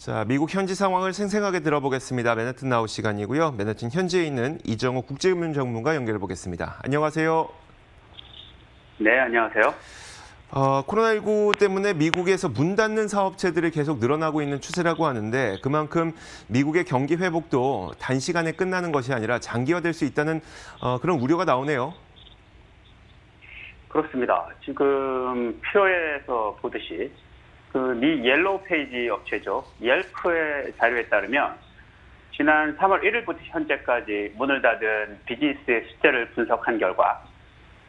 자, 미국 현지 상황을 생생하게 들어보겠습니다. 맨해튼 나우 시간이고요. 맨해튼 현지에 있는 이정우 국제금융 전문가 연결해 보겠습니다. 안녕하세요. 네, 안녕하세요. 어, 코로나19 때문에 미국에서 문 닫는 사업체들이 계속 늘어나고 있는 추세라고 하는데 그만큼 미국의 경기 회복도 단시간에 끝나는 것이 아니라 장기화될 수 있다는 어, 그런 우려가 나오네요. 그렇습니다. 지금 표에서 보듯이 그 미 Yellow Page 업체죠. 옐프의 자료에 따르면 지난 3월 1일부터 현재까지 문을 닫은 비즈니스의 숫자를 분석한 결과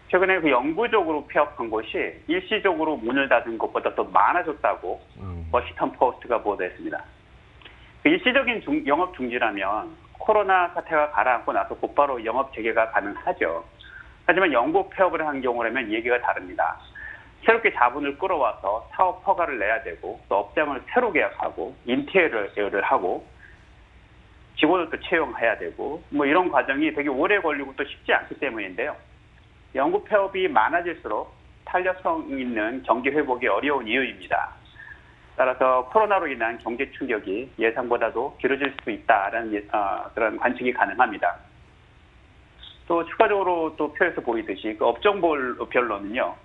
최근에 그 영구적으로 폐업한 곳이 일시적으로 문을 닫은 것보다 더 많아졌다고 음, 워싱턴 포스트가 보도했습니다. 그 일시적인 중- 영업 중지라면 코로나 사태가 가라앉고 나서 곧바로 영업 재개가 가능하죠. 하지만 영구 폐업을 한 경우라면 얘기가 다릅니다. 새롭게 자본을 끌어와서 사업 허가를 내야 되고 또 업장을 새로 계약하고 인테리어를 하고 직원을 또 채용해야 되고 뭐 이런 과정이 되게 오래 걸리고 또 쉽지 않기 때문인데요. 영구 폐업이 많아질수록 탄력성 있는 경기 회복이 어려운 이유입니다. 따라서 코로나로 인한 경제 충격이 예상보다도 길어질 수 있다라는 예- 어, 그런 관측이 가능합니다. 또 추가적으로 또 표에서 보이듯이 그 업종별로는요.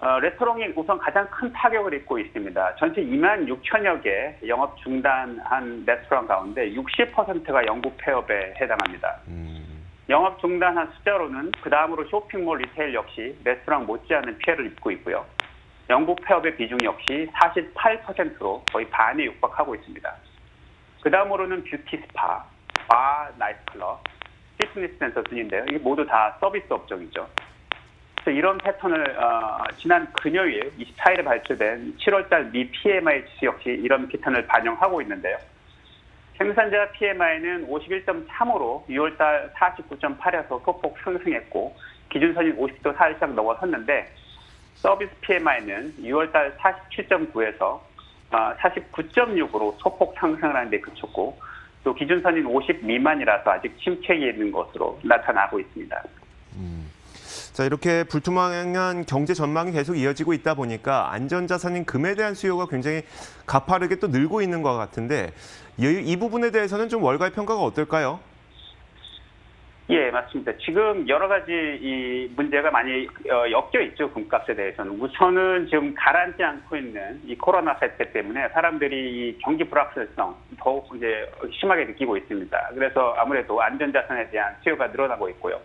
어, 레스토랑이 우선 가장 큰 타격을 입고 있습니다. 전체 2만 6천여 개 영업 중단한 레스토랑 가운데 60%가 영구 폐업에 해당합니다. 음, 영업 중단한 숫자로는 그 다음으로 쇼핑몰 retail 역시 레스토랑 못지않은 피해를 입고 있고요. 영구 폐업의 비중 역시 48%로 거의 반에 육박하고 있습니다. 그 다음으로는 뷰티 스파, 바, 나이트클럽, 피트니스 센터 순인데요. 이게 모두 다 서비스 업종이죠. 그래서 이런 패턴을 어, 지난 금요일 24일에 발표된 7월달 미 PMI 역시 이런 패턴을 반영하고 있는데요. 생산자 PMI는 51.3으로 6월달 49.8에서 소폭 상승했고 기준선인 50도 살짝 넘어섰는데 서비스 PMI는 6월달 47.9에서 49.6으로 소폭 상승을 하는 데 그쳤고 또 기준선인 50 미만이라서 아직 침체기에 있는 것으로 나타나고 있습니다. 음. 자, 이렇게 불투명한 경제 전망이 계속 이어지고 있다 보니까 안전자산인 금에 대한 수요가 굉장히 가파르게 또 늘고 있는 것 같은데 이, 이 부분에 대해서는 좀 월가의 평가가 어떨까요? 예, 맞습니다. 지금 여러 가지 이 문제가 많이 어, 엮여 있죠. 금값에 대해서는. 우선은 지금 가라앉지 않고 있는 이 코로나 사태 때문에 사람들이 이 경기 불확실성 더욱 이제 심하게 느끼고 있습니다. 그래서 아무래도 안전자산에 대한 수요가 늘어나고 있고요.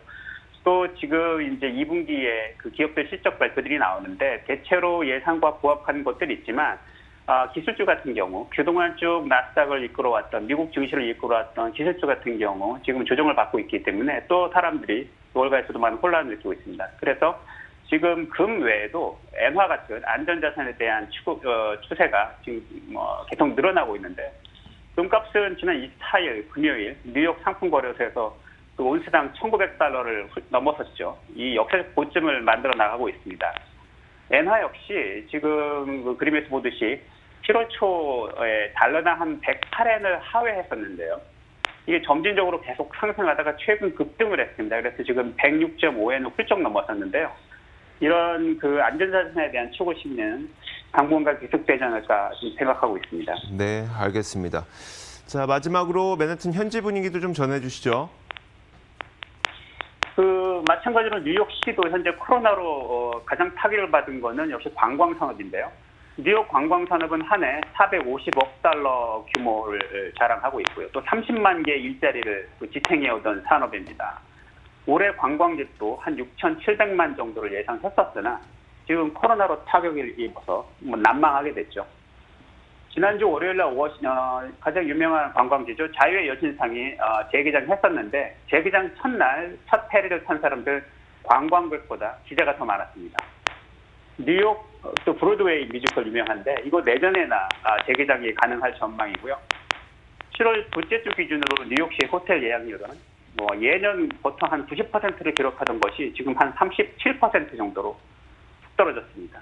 또 지금 이제 2분기에 그 기업들 실적 발표들이 나오는데 대체로 예상과 부합하는 것들이 있지만 아, 기술주 같은 경우 그동안 쭉 나스닥을 이끌어왔던 미국 증시를 이끌어왔던 기술주 같은 경우 지금 조정을 받고 있기 때문에 또 사람들이 월가에서도 많은 혼란을 느끼고 있습니다. 그래서 지금 금 외에도 엔화 같은 안전자산에 대한 추, 어, 추세가 지금 뭐 계속 늘어나고 있는데 금값은 지난 24일 금요일 뉴욕 상품거래소에서 그 온스당 1,900달러를 넘어섰죠. 이 역사적 고점을 만들어 나가고 있습니다. 엔화 역시 지금 그 그림에서 보듯이 7월 초에 달러당 한 108엔을 하회했었는데요. 이게 점진적으로 계속 상승하다가 최근 급등을 했습니다. 그래서 지금 106.5엔을 훌쩍 넘어섰는데요. 이런 그 안전자산에 대한 싣는 당분간 계속되지 않을까 좀 생각하고 있습니다. 네, 알겠습니다. 자, 마지막으로 맨해튼 현지 분위기도 좀 전해주시죠. 그 마찬가지로 뉴욕시도 현재 코로나로 어, 가장 타격을 받은 거는 역시 관광 산업인데요. 뉴욕 관광 산업은 한 해 450억 달러 규모를 자랑하고 있고요. 또 30만 개 일자리를 그 지탱해 오던 산업입니다. 올해 관광객도 한 6,700만 정도를 예상했었으나 지금 코로나로 타격을 입어서 뭐 난망하게 됐죠. 지난주 월요일 날 워- 어, 가장 유명한 관광지죠. 자유의 여신상이 어, 재개장 했었는데 재개장 첫날 첫 페리를 탄 사람들 관광객보다 기자가 더 많았습니다. 뉴욕 어, 또 브로드웨이 뮤지컬 유명한데 이거 내년에나 아, 재개장이 가능할 전망이고요. 7월 둘째 주 기준으로 뉴욕시 호텔 예약률은 뭐 예년 보통 한 90%를 기록하던 것이 지금 한 37% 정도로 툭 떨어졌습니다.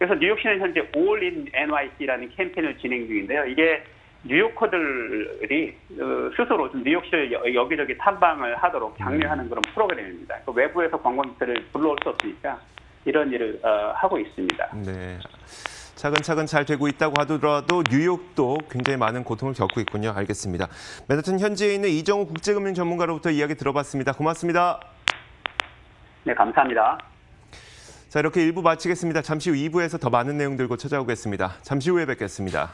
그래서 뉴욕시는 현재 All in NYC라는 캠페인을 진행 중인데요. 이게 뉴요커들이 어, 스스로 좀 뉴욕시를 여- 여기저기 탐방을 하도록 장려하는 그런 프로그램입니다. 그 외부에서 관광객들을 불러올 수 없으니까 이런 일을 어, 하고 있습니다. 네. 차근차근 잘 되고 있다고 하더라도 뉴욕도 굉장히 많은 고통을 겪고 있군요. 알겠습니다. 맨하튼 현지에 있는 이정우 국제금융 전문가로부터 이야기 들어봤습니다. 고맙습니다. 네, 감사합니다. 자, 이렇게 1부 마치겠습니다. 잠시 후 2부에서 더 많은 내용 들고 찾아오겠습니다. 잠시 후에 뵙겠습니다.